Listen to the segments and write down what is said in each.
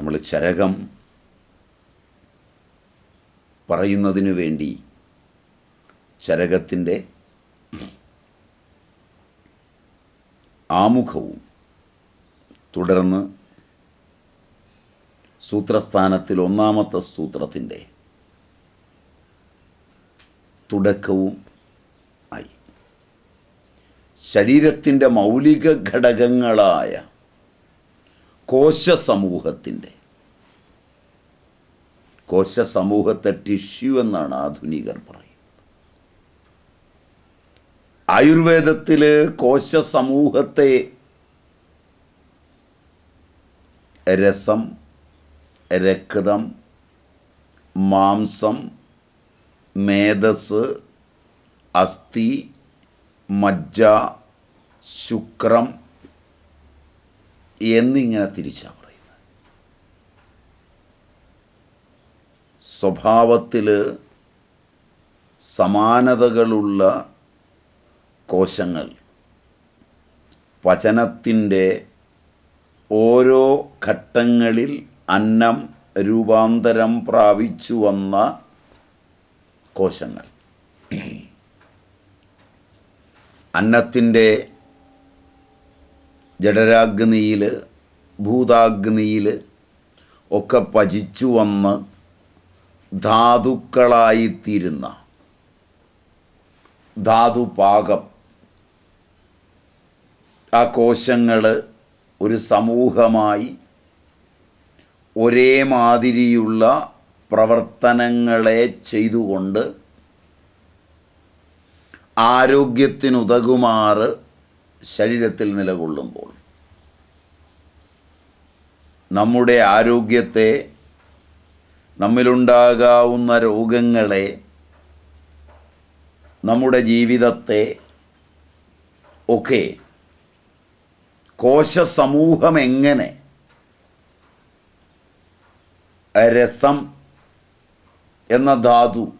നമ്മൾ ചരകം പറയുന്നതിനു വേണ്ടി ചരകത്തിന്റെ ആമുഖവും തുടർന്ന് സൂത്രസ്ഥാനത്തിൽ ഒന്നാമത്തെ സൂത്രത്തിന്റെ തുടക്കവും ആയി. ശരീരത്തിന്റെ മൗലിക ഘടകങ്ങളായ കോശസമൂഹത്തിന്റെ. കോശസമൂഹത്തെ ടിഷ്യൂ എന്നാണ് ആധുനികർ പറയുന്നത്. ആയുർവേദത്തിൽ കോശസമൂഹത്തെ രസം രക്തം മാംസം മേധസ് അസ്ഥി മജ്ജ ശുക്രം എന്നിങ്ങനെ തിരിച്ചാണ് പറയുന്നത്. സ്വഭാവത്തിൽ സമാനതകളുള്ള കോശങ്ങൾ പചനത്തിന്റെ ഓരോ ഘട്ടങ്ങളിൽ അന്നം രൂപാന്തരം പ്രാപിച്ചു വന്ന കോശങ്ങൾ. അന്നത്തിന്റെ ജഡരാഗ്നിയിൽ ഭൂതാഗ്നിയിൽ ഒക്കെ പചിച്ചു വന്ന് ധാതുക്കളായിത്തീരുന്ന ധാതുപാകം. ആ കോശങ്ങൾ ഒരു സമൂഹമായി ഒരേ മാതിരിയുള്ള പ്രവർത്തനങ്ങളെ ചെയ്തുകൊണ്ട് ആരോഗ്യത്തിനുതകുമാറ് ശരീരത്തിൽ നിലകൊള്ളുമ്പോൾ നമ്മുടെ ആരോഗ്യത്തെ നമ്മിലുണ്ടാകാവുന്ന രോഗങ്ങളെ നമ്മുടെ ജീവിതത്തെ ഒക്കെ കോശസമൂഹം എങ്ങനെ രസം എന്ന ധാതു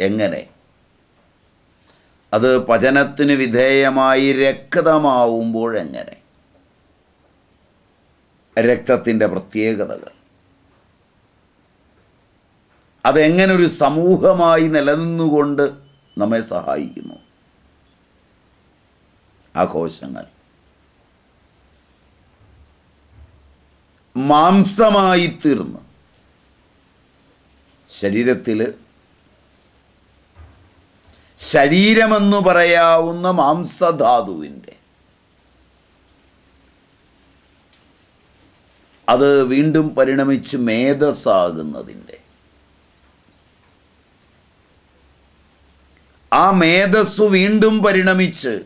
എങ്ങനെ അത് പചനത്തിന് വിധേയമായി രക്തമാവുമ്പോഴെങ്ങനെ? രക്തത്തിന്റെ പ്രത്യേകതകൾ. അതെങ്ങനെ ഒരു സമൂഹമായി നിലനിന്നുകൊണ്ട് നമ്മെ സഹായിക്കുന്നു? ആ കോശങ്ങൾ മാംസമായി തീർന്ന് ശരീരത്തിൽ ശരീരമെന്ന് പറയാവുന്ന മാംസധാതുവിന്റെ. അത് വീണ്ടും പരിണമിച്ച് മേധസ്സാകുന്നതിന്റെ. ആ മേധസ്സു വീണ്ടും പരിണമിച്ച്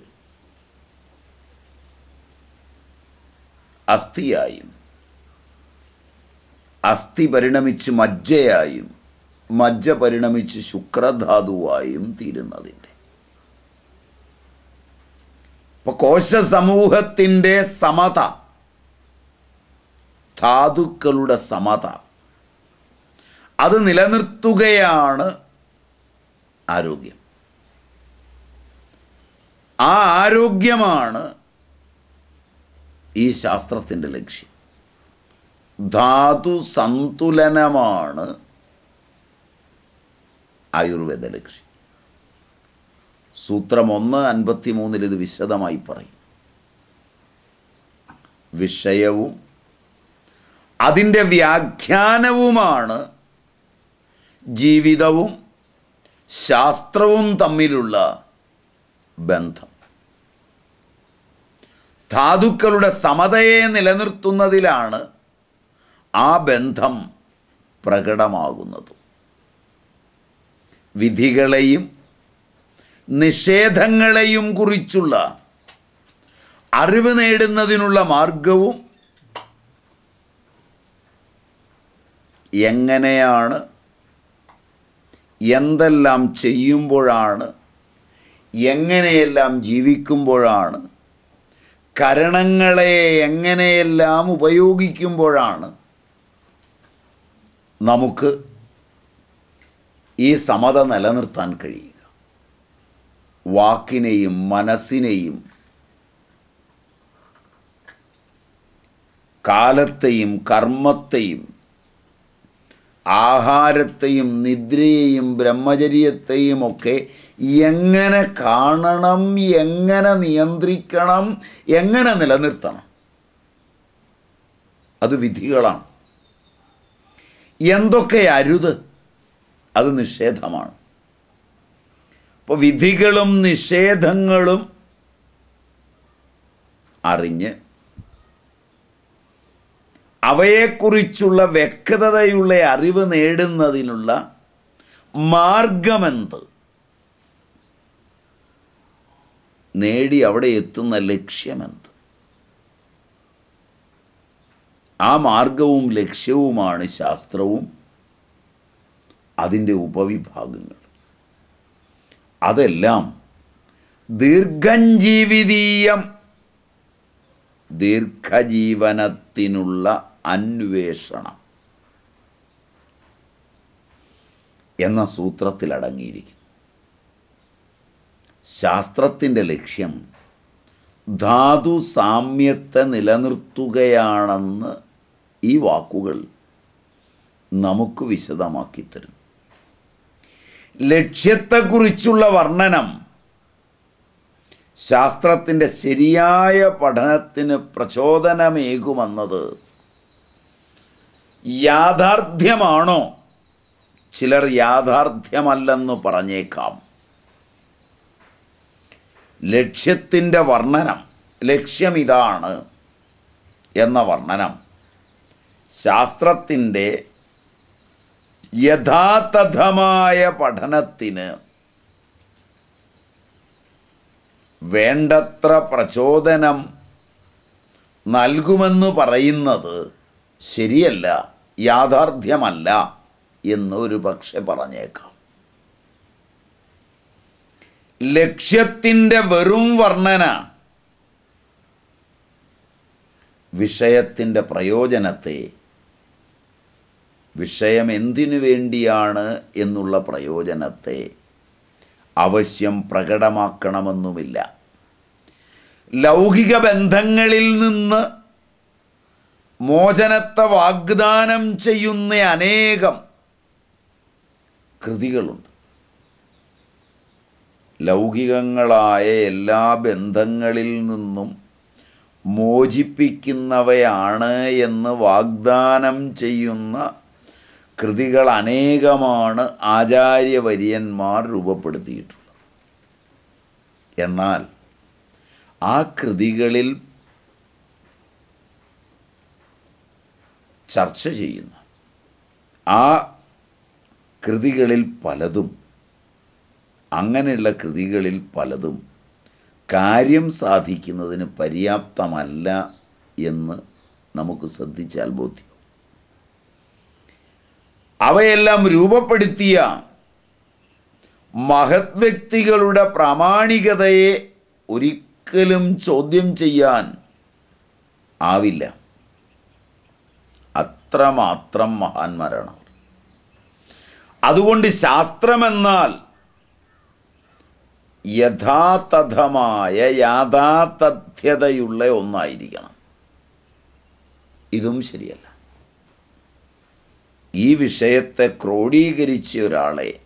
അസ്ഥിയായും അസ്ഥി പരിണമിച്ച് മജ്ജയായും മജ്ജ പരിണമിച്ച് ശുക്രധാതുവായും തീരുന്നതിന്റെ. ഇപ്പൊ കോശസമൂഹത്തിന്റെ സമത ധാതുക്കളുടെ സമത അത് നിലനിർത്തുകയാണ് ആരോഗ്യം. ആ ആരോഗ്യമാണ് ഈ ശാസ്ത്രത്തിന്റെ ലക്ഷ്യം. ധാതു സന്തുലനമാണ് ആയുർവേദ ലക്ഷ്യം സൂത്രം ഒന്ന് അൻപത്തി മൂന്നിൽ ഇത് വിശദമായി പറയും. വിഷയവും അതിന്റെ വ്യാഖ്യാനവുമാണ് ജീവിതവും ശാസ്ത്രവും തമ്മിലുള്ള ബന്ധം. ധാതുക്കളുടെ സമതയെ നിലനിർത്തുന്നതിലാണ് ആ ബന്ധം പ്രകടമാകുന്നത്. വിധികളെയും നിഷേധങ്ങളെയും കുറിച്ചുള്ള അറിവ് നേടുന്നതിനുള്ള മാർഗവും എങ്ങനെയാണ് എന്തെല്ലാം ചെയ്യുമ്പോഴാണ് എങ്ങനെയെല്ലാം ജീവിക്കുമ്പോഴാണ് കരണങ്ങളെ എങ്ങനെയെല്ലാം ഉപയോഗിക്കുമ്പോഴാണ് നമുക്ക് ഈ സമത നിലനിർത്താൻ കഴിയുക. വാക്കിനെയും മനസ്സിനെയും കാലത്തെയും കർമ്മത്തെയും ആഹാരത്തെയും നിദ്രയെയും ബ്രഹ്മചര്യത്തെയും ഒക്കെ എങ്ങനെ കാണണം എങ്ങനെ നിയന്ത്രിക്കണം എങ്ങനെ നിലനിർത്തണം? അത് വിധികളാണ്. എന്തൊക്കെ അരുത്? അത് നിഷേധമാണ്. അപ്പോൾ വിധികളും നിഷേധങ്ങളും അറിഞ്ഞ് അവയെക്കുറിച്ചുള്ള വ്യക്തതയുള്ള അറിവ് നേടുന്നതിനുള്ള മാർഗമെന്ത്? നേടി അവിടെ എത്തുന്ന ലക്ഷ്യമെന്ത്? ആ മാർഗവും ലക്ഷ്യവുമാണ് ശാസ്ത്രവും. അതിന്റെ ഉപവിഭാഗങ്ങൾ. അതെല്ലാം ദീർഘഞ്ജീവിതീയം ദീർഘജീവനത്തിനുള്ള അന്വേഷണം എന്ന സൂത്രത്തിൽ അടങ്ങിയിരിക്കുന്നു ശാസ്ത്രത്തിന്റെ ലക്ഷ്യം ധാതു സാമ്യത്തെ നിലനിർത്തുകയാണെന്ന് ഈ വാക്കുകൾ നമുക്ക് വിശദമാക്കി തരുന്നു. ലക്ഷ്യത്തെക്കുറിച്ചുള്ള വർണനം. ശാസ്ത്രത്തിന്റെ ശരിയായ പഠനത്തിന് പ്രചോദനമേകുമെന്നത് യാഥാർത്ഥ്യമാണോ? ചിലർ യാഥാർത്ഥ്യമല്ലെന്ന് പറഞ്ഞേക്കാം. ലക്ഷ്യത്തിന്റെ വർണനം ലക്ഷ്യം ഇതാണ് എന്ന വർണനം ശാസ്ത്രത്തിന്റെ യഥാതഥമായ പഠനത്തിന് വേണ്ടത്ര പ്രചോദനം നൽകുമെന്ന് പറയുന്നത് ശരിയല്ല യാഥാർത്ഥ്യമല്ല എന്നൊരു പക്ഷെ പറഞ്ഞേക്കാം. ലക്ഷ്യത്തിന്റെ വെറും വർണന വിഷയത്തിന്റെ പ്രയോജനത്തെ വിഷയം എന്തിനു വേണ്ടിയാണ് എന്നുള്ള പ്രയോജനത്തെ അവശ്യം പ്രകടമാക്കണമെന്നുമില്ല. ലൗകിക ബന്ധങ്ങളിൽ നിന്ന് മോചനത്തെ വാഗ്ദാനം ചെയ്യുന്ന അനേകം കൃതികളുണ്ട്. ലൗകികങ്ങളായ എല്ലാ ബന്ധങ്ങളിൽ നിന്നും മോചിപ്പിക്കുന്നവയാണ് എന്ന് വാഗ്ദാനം ചെയ്യുന്ന കൃതികൾ അനേകമാണ് ആചാര്യവര്യന്മാർ രൂപപ്പെടുത്തിയിട്ടുള്ളത്. എന്നാൽ ആ കൃതികളിൽ ചർച്ച ചെയ്യുന്ന ആ കൃതികളിൽ പലതും അങ്ങനെയുള്ള കൃതികളിൽ പലതും കാര്യം സാധിക്കുന്നതിന് പര്യാപ്തമല്ല എന്ന് നമുക്ക് ശ്രദ്ധിച്ചാൽ ബോധ്യം. അവയെല്ലാം രൂപപ്പെടുത്തിയ മഹത് വ്യക്തികളുടെ പ്രാമാണികതയെ ഒരിക്കലും ചോദ്യം ചെയ്യാൻ ആവില്ല. അത്രമാത്രം മഹാന്മാരാണ് അതുകൊണ്ട് ശാസ്ത്രമെന്നാൽ യഥാതഥമായ യാഥാതഥ്യതയുള്ള ഒന്നായിരിക്കണം. ഇതും ശരിയല്ല. ഈ വിഷയത്തെ ക്രോഡീകരിച്ച ഒരാളെ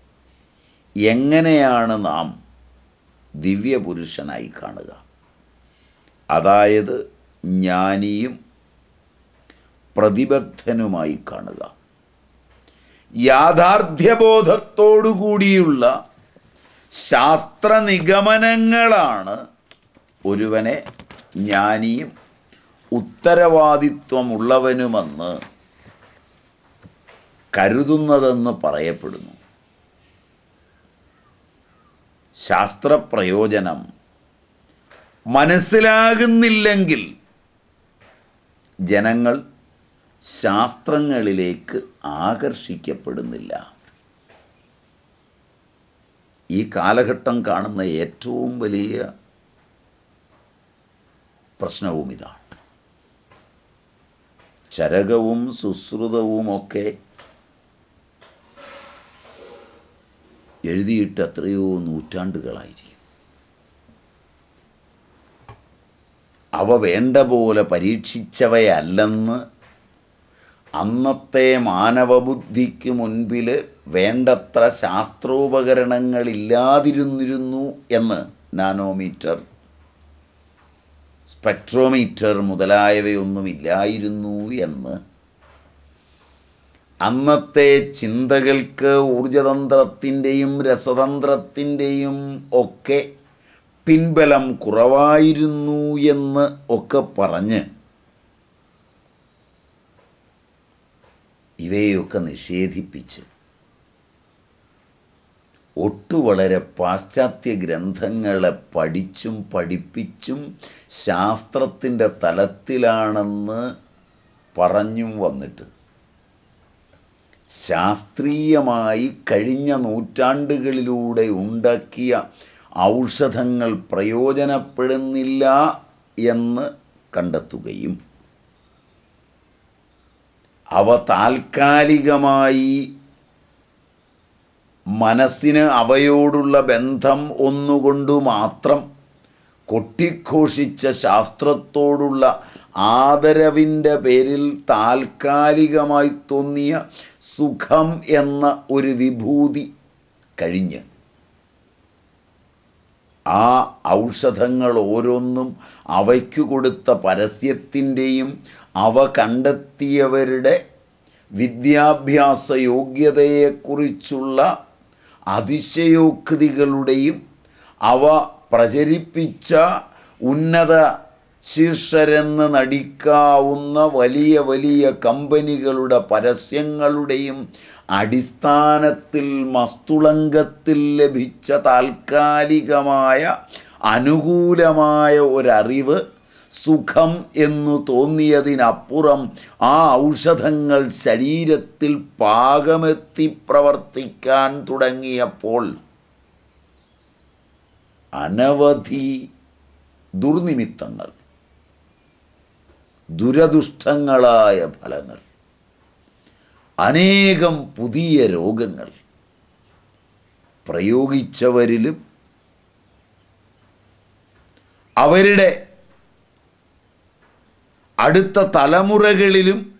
എങ്ങനെയാണ് നാം ദിവ്യപുരുഷനായി കാണുക? അതായത് ജ്ഞാനിയും പ്രതിബദ്ധനുമായി കാണുക. യാഥാർത്ഥ്യബോധത്തോടുകൂടിയുള്ള ശാസ്ത്ര നിഗമനങ്ങളാണ് ഒരുവനെ ജ്ഞാനിയും ഉത്തരവാദിത്വമുള്ളവനുമെന്ന് കരുതുന്നതെന്ന് പറയപ്പെടുന്നു. ശാസ്ത്രപ്രയോജനം മനസ്സിലാകുന്നില്ലെങ്കിൽ ജനങ്ങൾ ശാസ്ത്രങ്ങളിലേക്ക് ആകർഷിക്കപ്പെടുന്നില്ല. ഈ കാലഘട്ടം കാണുന്ന ഏറ്റവും വലിയ പ്രശ്നവും ഇതാണ്. ചരകവും സുശ്രുതവുമൊക്കെ എഴുതിയിട്ട് എത്രയോ നൂറ്റാണ്ടുകളായിരിക്കും. അവ വേണ്ട പോലെ പരീക്ഷിച്ചവയല്ലെന്ന് അന്നത്തെ മാനവബുദ്ധിക്ക് മുൻപിൽ വേണ്ടത്ര ശാസ്ത്രോപകരണങ്ങളില്ലാതിരുന്നിരുന്നു എന്ന് നാനോമീറ്റർ സ്പെക്ട്രോമീറ്റർ മുതലായവയൊന്നുമില്ലായിരുന്നു എന്ന് അന്നത്തെ ചിന്തകൾക്ക് ഊർജതന്ത്രത്തിന്റെയും രസതന്ത്രത്തിന്റെയും ഒക്കെ പിൻബലം കുറവായിരുന്നു എന്ന് ഒക്കെ പറഞ്ഞ് ഇവയൊക്കെ നിഷേധിപ്പിച്ച് ഒട്ടു വളരെ പാശ്ചാത്യ ഗ്രന്ഥങ്ങളെ പഠിച്ചും പഠിപ്പിച്ചും ശാസ്ത്രത്തിന്റെ തലത്തിലാണെന്ന് പറഞ്ഞും വന്നിട്ട് ശാസ്ത്രീയമായി കഴിഞ്ഞ നൂറ്റാണ്ടുകളിലൂടെ ഉണ്ടാക്കിയ ഔഷധങ്ങൾ പ്രയോജനപ്പെടുന്നില്ല എന്ന് കണ്ടെത്തുകയും അവ താൽക്കാലികമായി മനസ്സിന് അവയോടുള്ള ബന്ധം ഒന്നുകൊണ്ടു മാത്രം കൊട്ടിഘോഷിച്ച ശാസ്ത്രത്തോടുള്ള ആദരവിന്റെ പേരിൽ താൽക്കാലികമായി തോന്നിയ സുഖം എന്ന ഒരു വിഭൂതി കഴിഞ്ഞ്. ആ ഔഷധങ്ങൾ ഓരോന്നും അവയ്ക്കു കൊടുത്ത പരസ്യത്തിന്റെയും അവ കണ്ടെത്തിയവരുടെ വിദ്യാഭ്യാസ യോഗ്യതയെക്കുറിച്ചുള്ള അതിശയോക്തികളുടെയും അവ പ്രചരിപ്പിച്ച ഉന്നത ശീർഷരെന്ന് നടിക്കാവുന്ന വലിയ വലിയ കമ്പനികളുടെ പരസ്യങ്ങളുടെയും അടിസ്ഥാനത്തിൽ മസ്തുളങ്കത്തിൽ ലഭിച്ച താൽക്കാലികമായ അനുകൂലമായ ഒരറിവ് സുഖം എന്നു തോന്നിയതിനപ്പുറം ആ ഔഷധങ്ങൾ ശരീരത്തിൽ പാകമെത്തി പ്രവർത്തിക്കാൻ തുടങ്ങിയപ്പോൾ അനവധി ദുർനിമിത്തങ്ങൾ. ദുരദുഷ്ടങ്ങളായ ഫലങ്ങൾ. അനേകം പുതിയ രോഗങ്ങൾ പ്രയോഗിച്ചവരിലും അവരുടെ അടുത്ത തലമുറകളിലും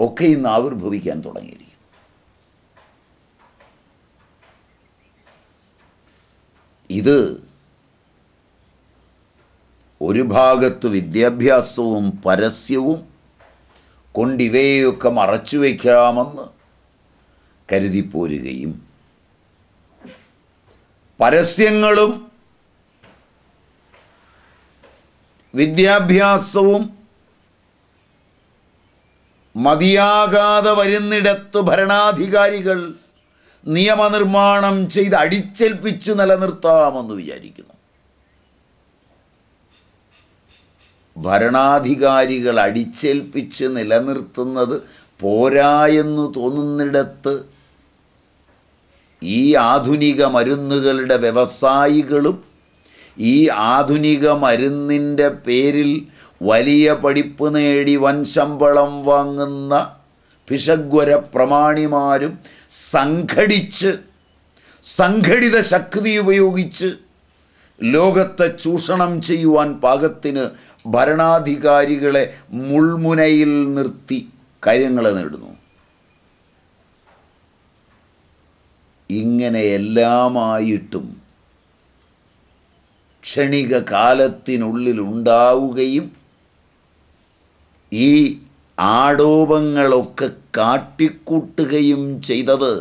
ഒക്കെ ഇന്ന് ആവിർഭവിക്കാൻ തുടങ്ങിയിരിക്കുന്നു. ഇത് ഒരു ഭാഗത്ത് വിദ്യാഭ്യാസവും പരസ്യവും കൊണ്ടിവയൊക്കെ മറച്ചു വയ്ക്കാമെന്ന് കരുതിപ്പോരുകയും പരസ്യങ്ങളും വിദ്യാഭ്യാസവും മതിയാകാതെ വരുന്നിടത്ത് ഭരണാധികാരികൾ നിയമനിർമ്മാണം ചെയ്ത് അടിച്ചേൽപ്പിച്ച് നിലനിർത്താമെന്ന് വിചാരിക്കുന്നു. ഭരണാധികാരികൾ അടിച്ചേൽപ്പിച്ച് നിലനിർത്തുന്നത് പോരാ എന്ന് തോന്നുന്നിടത്ത് ഈ ആധുനിക മരുന്നുകളുടെ വ്യവസായികളും ഈ ആധുനിക മരുന്നിന്റെ പേരിൽ വലിയ പഠിപ്പ് നേടി വൻ ശമ്പളം വാങ്ങുന്ന പിശഗ്വര പ്രമാണിമാരും സംഘടിച്ച് സംഘടിത ശക്തി ഉപയോഗിച്ച് ലോകത്തെ ചൂഷണം ചെയ്യുവാൻ പാകത്തിന് ഭരണാധികാരികളെ മുൾമുനയിൽ നിർത്തി കാര്യങ്ങളെ നേടുന്നു. ഇങ്ങനെയെല്ലാമായിട്ടും ക്ഷണിക കാലത്തിനുള്ളിൽ ഉണ്ടാവുകയും ഈ ആടോപങ്ങളൊക്കെ കാട്ടിക്കൂട്ടുകയും ചെയ്തത്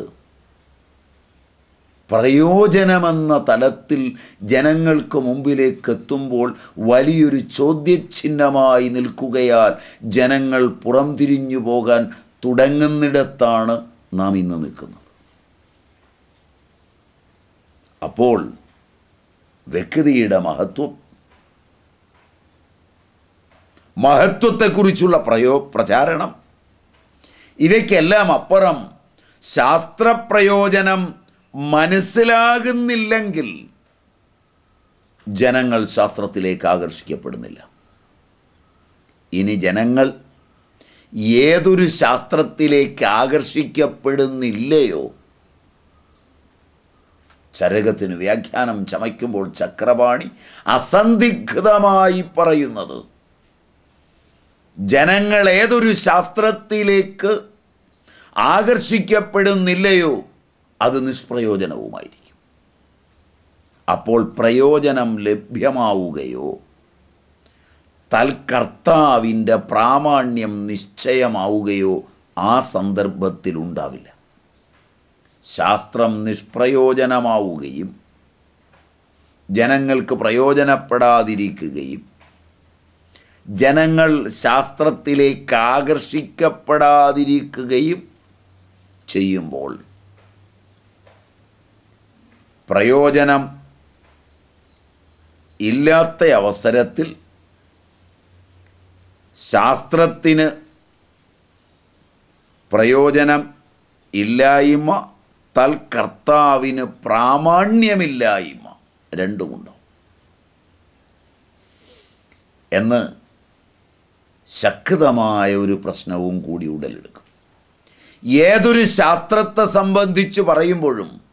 പ്രയോജനമെന്ന തലത്തിൽ ജനങ്ങൾക്ക് മുമ്പിലേക്ക് എത്തുമ്പോൾ വലിയൊരു ചോദ്യചിഹ്നമായി നിൽക്കുകയാൽ ജനങ്ങൾ പുറംതിരിഞ്ഞു പോകാൻ തുടങ്ങുന്നിടത്താണ് നാം ഇന്ന് നിൽക്കുന്നത്. അപ്പോൾ വ്യക്തിയുടെ മഹത്വം മഹത്വത്തെക്കുറിച്ചുള്ള പ്രയോ പ്രചാരണം ഇവയ്ക്കെല്ലാം അപ്പുറം ശാസ്ത്രപ്രയോജനം മനസ്സിലാകുന്നില്ലെങ്കിൽ ജനങ്ങൾ ശാസ്ത്രത്തിലേക്ക് ആകർഷിക്കപ്പെടുന്നില്ല. ഇനി ജനങ്ങൾ ഏതൊരു ശാസ്ത്രത്തിലേക്ക് ആകർഷിക്കപ്പെടുന്നില്ലയോ? ചരകത്തിന് വ്യാഖ്യാനം ചമയ്ക്കുമ്പോൾ ചക്രപാണി അസന്ദിഗ്ധമായി പറയുന്നത്. ജനങ്ങൾ ഏതൊരു ശാസ്ത്രത്തിലേക്ക് ആകർഷിക്കപ്പെടുന്നില്ലയോ? അത് നിഷ്പ്രയോജനവുമായിരിക്കും. അപ്പോൾ പ്രയോജനം ലഭ്യമാവുകയോ തൽക്കർത്താവിന്റെ പ്രാമാണ്യം നിശ്ചയമാവുകയോ ആ സന്ദർഭത്തിൽ ഉണ്ടാവില്ല. ശാസ്ത്രം നിഷ്പ്രയോജനമാവുകയും ജനങ്ങൾക്ക് പ്രയോജനപ്പെടാതിരിക്കുകയും ജനങ്ങൾ ശാസ്ത്രത്തിലേക്ക് ആകർഷിക്കപ്പെടാതിരിക്കുകയും ചെയ്യുമ്പോൾ പ്രയോജനം ഇല്ലാത്ത അവസരത്തിൽ ശാസ്ത്രത്തിന് പ്രയോജനം ഇല്ലായ്മ തൽക്കർത്താവിന് പ്രാമാണ്യമില്ലായ്മ രണ്ടുമുണ്ടാവും എന്ന് ശക്തമായ ഒരു പ്രശ്നവും കൂടി ഉടലെടുക്കും. ഏതൊരു ശാസ്ത്രത്തെ സംബന്ധിച്ച് പറയുമ്പോഴും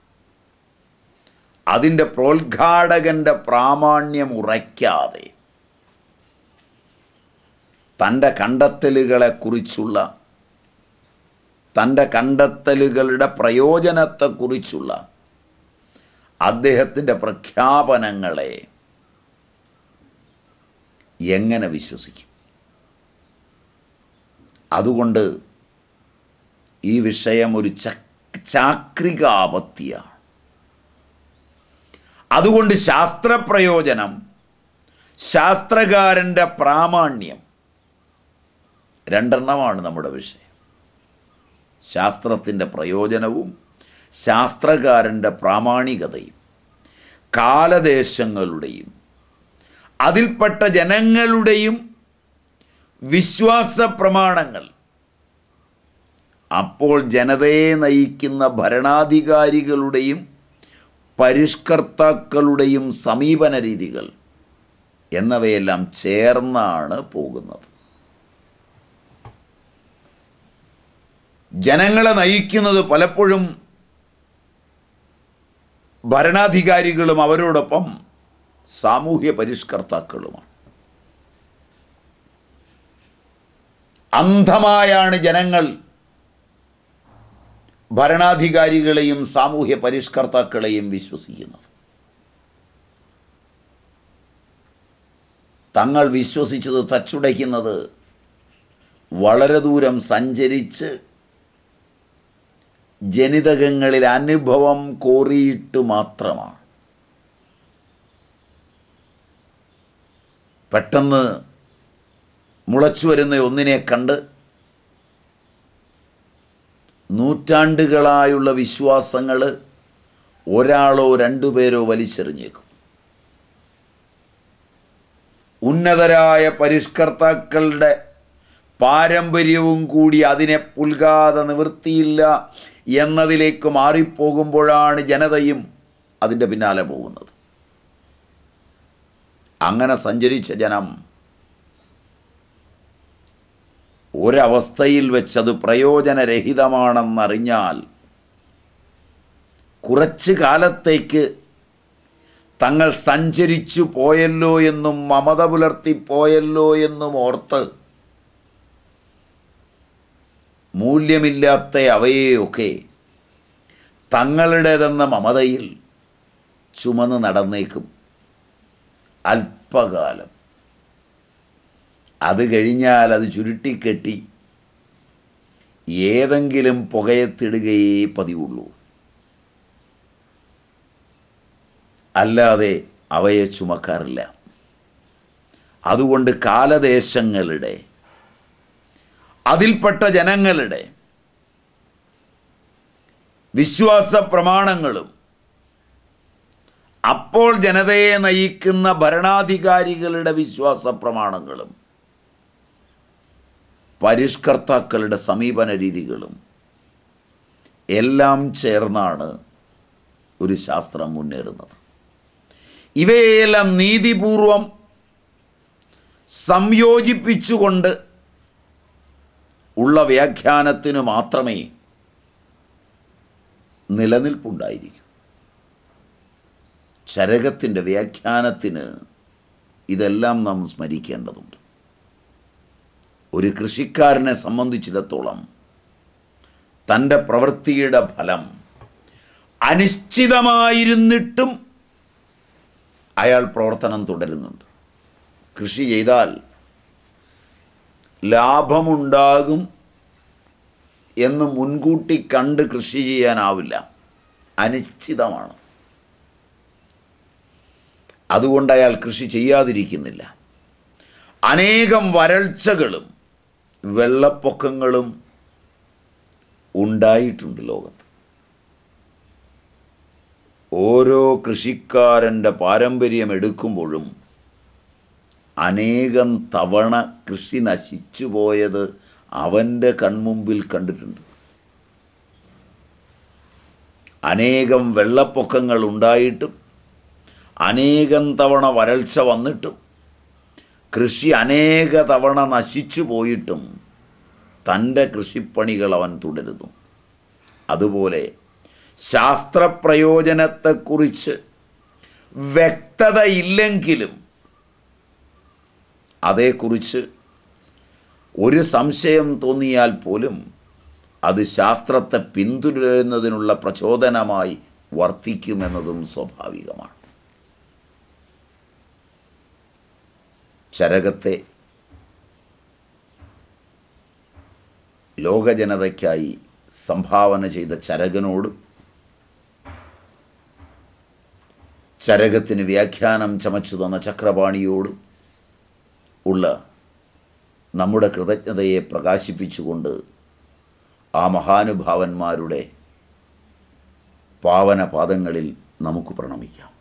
അതിന്റെ പ്രോദ്ഘാടകന്റെ പ്രാമാണ്യം ഉറയ്ക്കാതെ തന്റെ കണ്ടെത്തലുകളെക്കുറിച്ചുള്ള തന്റെ കണ്ടെത്തലുകളുടെ പ്രയോജനത്തെക്കുറിച്ചുള്ള അദ്ദേഹത്തിന്റെ പ്രഖ്യാപനങ്ങളെ എങ്ങനെ വിശ്വസിക്കും? അതുകൊണ്ട് ഈ വിഷയം ഒരു ചക് ചാക്രികാപത്തിയാണ്. അതുകൊണ്ട് ശാസ്ത്രപ്രയോജനം ശാസ്ത്രകാരന്റെ പ്രാമാണ്യം രണ്ടെണ്ണമാണ് നമ്മുടെ വിഷയം. ശാസ്ത്രത്തിന്റെ പ്രയോജനവും ശാസ്ത്രകാരന്റെ പ്രാമാണികതയും കാലദേശങ്ങളുടെയും അതിൽപ്പെട്ട ജനങ്ങളുടെയും വിശ്വാസ പ്രമാണങ്ങൾ അപ്പോൾ ജനതയെ നയിക്കുന്ന ഭരണാധികാരികളുടെയും പരിഷ്കർത്താക്കളുടെയും സമീപന രീതികൾ എന്നവയെല്ലാം ചേർന്നാണ് പോകുന്നത്. ജനങ്ങളെ നയിക്കുന്നത് പലപ്പോഴും ഭരണാധികാരികളും അവരോടൊപ്പം സാമൂഹ്യ പരിഷ്കർത്താക്കളുമാണ്. അന്ധമായാണ് ജനങ്ങൾ ഭരണാധികാരികളെയും സാമൂഹ്യ പരിഷ്കർത്താക്കളെയും വിശ്വസിക്കുന്നത് തങ്ങൾ വിശ്വസിച്ചത് തച്ചുടയ്ക്കുന്നത് വളരെ ദൂരം സഞ്ചരിച്ച് ജനിതകങ്ങളിൽ അനുഭവം കോറിയിട്ട് മാത്രമാണ്. പെട്ടെന്ന് മുളച്ചു വരുന്ന ഒന്നിനെ കണ്ട് നൂറ്റാണ്ടുകളായുള്ള വിശ്വാസങ്ങൾ ഒരാളോ രണ്ടു പേരോ വലിച്ചെറിഞ്ഞേക്കും. ഉന്നതരായ പരിഷ്കർത്താക്കളുടെ പാരമ്പര്യവും കൂടി അതിനെ പുൽകാതെ നിവൃത്തിയില്ല എന്നതിലേക്ക് മാറിപ്പോകുമ്പോഴാണ് ജനതയും അതിന്റെ പിന്നാലെ പോകുന്നത്. അങ്ങനെ സഞ്ചരിച്ച ജനം ഒരവസ്ഥയിൽ വെച്ചത് പ്രയോജനരഹിതമാണെന്നറിഞ്ഞാൽ കുറച്ച് കാലത്തേക്ക് തങ്ങൾ സഞ്ചരിച്ചു പോയല്ലോ എന്നും മമത പുലർത്തിപ്പോയല്ലോ എന്നും ഓർത്ത് മൂല്യമില്ലാത്ത അവയെയൊക്കെ തങ്ങളുടേതെന്ന മമതയിൽ ചുമന്ന് നടന്നേക്കും. അല്പകാലം. അത് കഴിഞ്ഞാൽ അത് ചുരുട്ടിക്കെട്ടി ഏതെങ്കിലും പുകയത്തിടുകയേ പതിവുള്ളൂ. അല്ലാതെ അവയെ ചുമക്കാറില്ല. അതുകൊണ്ട് കാലദേശങ്ങളുടെ അതിൽപ്പെട്ട ജനങ്ങളുടെ വിശ്വാസ പ്രമാണങ്ങളും അപ്പോൾ ജനതയെ നയിക്കുന്ന ഭരണാധികാരികളുടെ വിശ്വാസ പ്രമാണങ്ങളും പരിഷ്കർത്താക്കളുടെ സമീപന രീതികളും എല്ലാം ചേർന്നാണ് ഒരു ശാസ്ത്രം മുന്നേറുന്നത്. ഇവയെല്ലാം നീതിപൂർവം സംയോജിപ്പിച്ചുകൊണ്ട് ഉള്ള വ്യാഖ്യാനത്തിന് മാത്രമേ നിലനിൽപ്പുണ്ടായിരിക്കൂ. ചരകത്തിന്റെ വ്യാഖ്യാനത്തിന് ഇതെല്ലാം നാം സ്മരിക്കേണ്ടതുണ്ട്. ഒരു കൃഷിക്കാരനെ സംബന്ധിച്ചിടത്തോളം തന്റെ പ്രവൃത്തിയുടെ ഫലം അനിശ്ചിതമായിരുന്നിട്ടും അയാൾ പ്രവർത്തനം തുടരുന്നുണ്ട്. കൃഷി ചെയ്താൽ ലാഭമുണ്ടാകും എന്ന് മുൻകൂട്ടി കണ്ട് കൃഷി ചെയ്യാനാവില്ല. അനിശ്ചിതമാണ്. അതുകൊണ്ട് അയാൾ കൃഷി ചെയ്യാതിരിക്കുന്നില്ല. അനേകം വരൾച്ചകളും വെള്ളപ്പൊക്കങ്ങളും ഉണ്ടായിട്ടുണ്ട് ലോകത്ത്. ഓരോ കൃഷിക്കാരന്റെ പാരമ്പര്യം എടുക്കുമ്പോഴും അനേകം തവണ കൃഷി നശിച്ചു പോയത് അവന്റെ കൺമുമ്പിൽ കണ്ടിട്ടുണ്ട്. അനേകം വെള്ളപ്പൊക്കങ്ങൾ ഉണ്ടായിട്ടും അനേകം തവണ വരൾച്ച വന്നിട്ടും കൃഷി അനേക തവണ നശിച്ചു പോയിട്ടും തന്റെ കൃഷിപ്പണികൾ അവൻ തുടരുന്നു. അതുപോലെ ശാസ്ത്രപ്രയോജനത്തെക്കുറിച്ച് വ്യക്തതയില്ലെങ്കിലും അതേക്കുറിച്ച് ഒരു സംശയം തോന്നിയാൽ പോലും അത് ശാസ്ത്രത്തെ പിന്തുടരുന്നതിനുള്ള പ്രചോദനമായി വർത്തിക്കുമെന്നതും സ്വാഭാവികമാണ്. ചരകത്തെ ലോകജനതയ്ക്കായി സംഭാവന ചെയ്ത ചരകനോട് ചരകത്തിന് വ്യാഖ്യാനം ചമച്ചു തന്ന ചക്രപാണിയോട് ഉള്ള നമ്മുടെ കൃതജ്ഞതയെ പ്രകാശിപ്പിച്ചുകൊണ്ട് ആ മഹാനുഭാവന്മാരുടെ പാവന പാദങ്ങളിൽ നമുക്ക് പ്രണമിക്കാം.